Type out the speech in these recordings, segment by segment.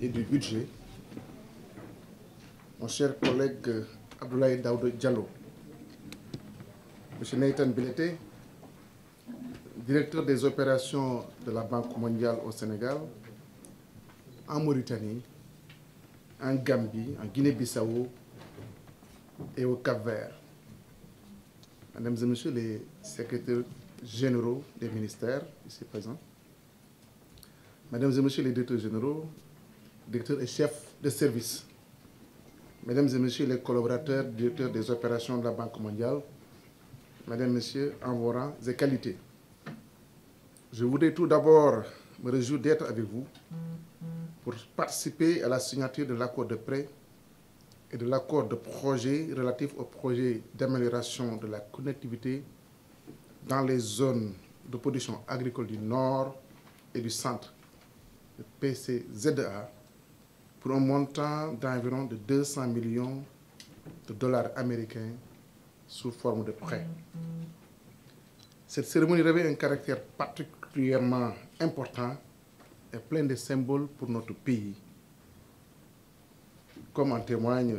et du budget, mon cher collègue Abdoulaye Daoud Diallo, M. Nathan Billeté, directeur des opérations de la Banque mondiale au Sénégal, en Mauritanie, en Gambie, en Guinée-Bissau et au Cap-Vert. Mesdames et Messieurs les secrétaires généraux des ministères ici présents, Mesdames et Messieurs les directeurs généraux, directeurs et chefs de service, Mesdames et Messieurs les collaborateurs, directeurs des opérations de la Banque mondiale, Mesdames, Messieurs, en vos rangs et qualités. Je voudrais tout d'abord me réjouir d'être avec vous pour participer à la signature de l'accord de prêt et de l'accord de projet relatif au projet d'amélioration de la connectivité dans les zones de production agricole du Nord et du Centre, le PCZA, pour un montant d'environ de 200 millions de dollars américains sous forme de prêt. Cette cérémonie revêt un caractère particulièrement important et plein de symboles pour notre pays, comme en témoigne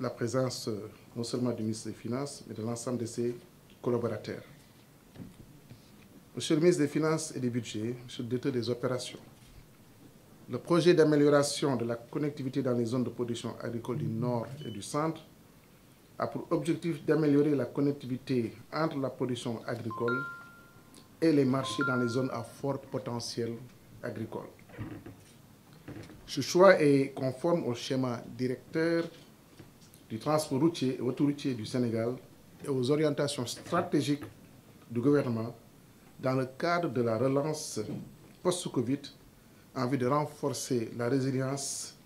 la présence non seulement du ministre des Finances, mais de l'ensemble de ses collaborateurs. Monsieur le ministre des Finances et des Budgets, Monsieur le directeur des opérations, le projet d'amélioration de la connectivité dans les zones de production agricole du Nord et du Centre a pour objectif d'améliorer la connectivité entre la production agricole et les marchés dans les zones à fort potentiel agricole. Ce choix est conforme au schéma directeur du transport routier et autoroutier du Sénégal et aux orientations stratégiques du gouvernement dans le cadre de la relance post-Covid en vue de renforcer la résilience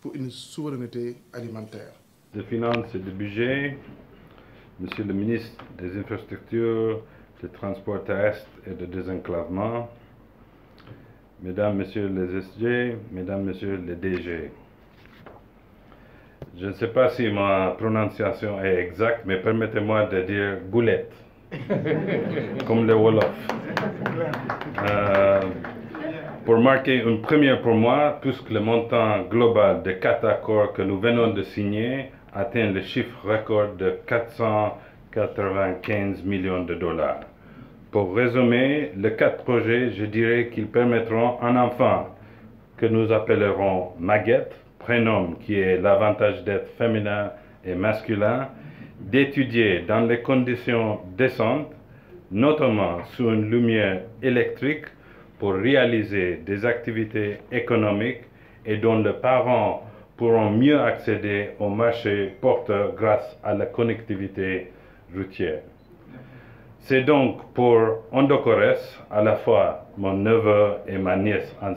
pour une souveraineté alimentaire. de finances et de budget, Monsieur le ministre des Infrastructures, des Transports terrestres et de désenclavement, Mesdames, Messieurs les SG, Mesdames, Messieurs les DG. Je ne sais pas si ma prononciation est exacte, mais permettez-moi de dire goulette, comme le Wolof. Euh, pour marquer une première pour moi, puisque le montant global des quatre accords que nous venons de signer atteint le chiffre record de 495 millions de dollars. Pour résumer, les quatre projets, je dirais qu'ils permettront un enfant que nous appellerons Maguette, prénom qui est l'avantage d'être féminin et masculin, d'étudier dans les conditions décentes, notamment sous une lumière électrique, pour réaliser des activités économiques et dont les parents pourront mieux accéder au marché porteur grâce à la connectivité routière. C'est donc pour Ondokores, à la fois mon neveu et ma nièce en.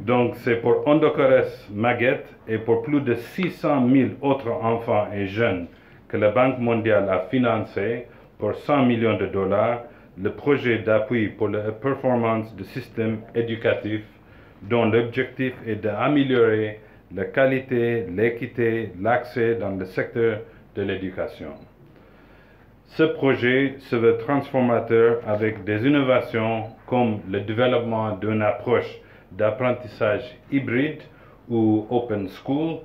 Donc c'est pour Ondokores Maguette et pour plus de 600 000 autres enfants et jeunes que la Banque mondiale a financé pour 100 millions de dollars le projet d'appui pour la performance du système éducatif dont l'objectif est d'améliorer la qualité, l'équité, l'accès dans le secteur de l'éducation. Ce projet se veut transformateur avec des innovations comme le développement d'une approche d'apprentissage hybride ou open school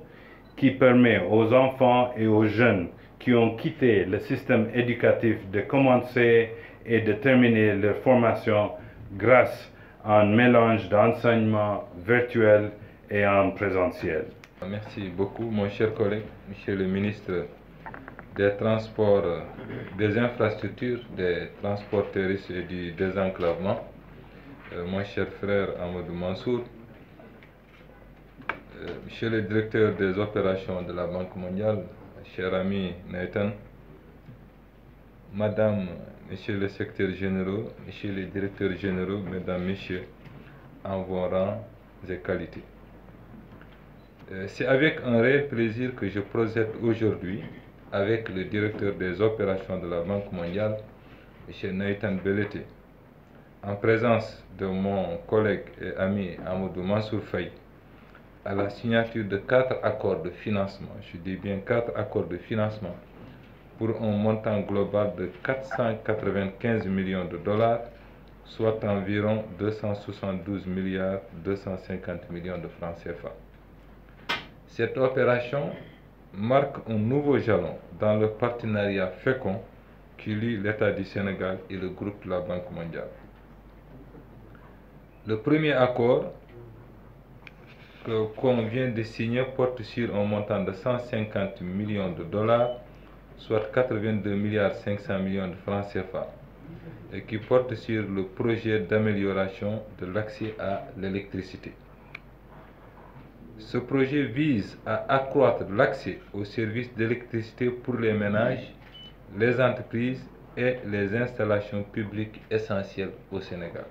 qui permet aux enfants et aux jeunes qui ont quitté le système éducatif de commencer et de terminer leur formation grâce à un mélange d'enseignement virtuel et en présentiel. Merci beaucoup, mon cher collègue, monsieur le ministre des Transports, des Infrastructures, des Transports terrestres et du désenclavement, euh, mon cher frère Amadou Mansour, euh, monsieur le directeur des opérations de la Banque mondiale, cher ami Nathan, madame, monsieur le secrétaire général, monsieur les directeurs généraux, mesdames, messieurs, en vos rangs et qualités. Euh, C'est avec un réel plaisir que je procède aujourd'hui avec le directeur des opérations de la Banque mondiale, M. Nathan Belleté, en présence de mon collègue et ami Amadou Mansour Faye, à la signature de quatre accords de financement, je dis bien quatre accords de financement, pour un montant global de 495 millions de dollars soit environ 272 milliards 250 millions de francs CFA. Cette opération marque un nouveau jalon dans le partenariat fécond qui lie l'État du Sénégal et le groupe de la Banque mondiale. Le premier accord qu'on vient de signer porte sur un montant de 150 millions de dollars, soit 82 milliards 500 millions de francs CFA, et qui porte sur le projet d'amélioration de l'accès à l'électricité. Ce projet vise à accroître l'accès aux services d'électricité pour les ménages, les entreprises et les installations publiques essentielles au Sénégal.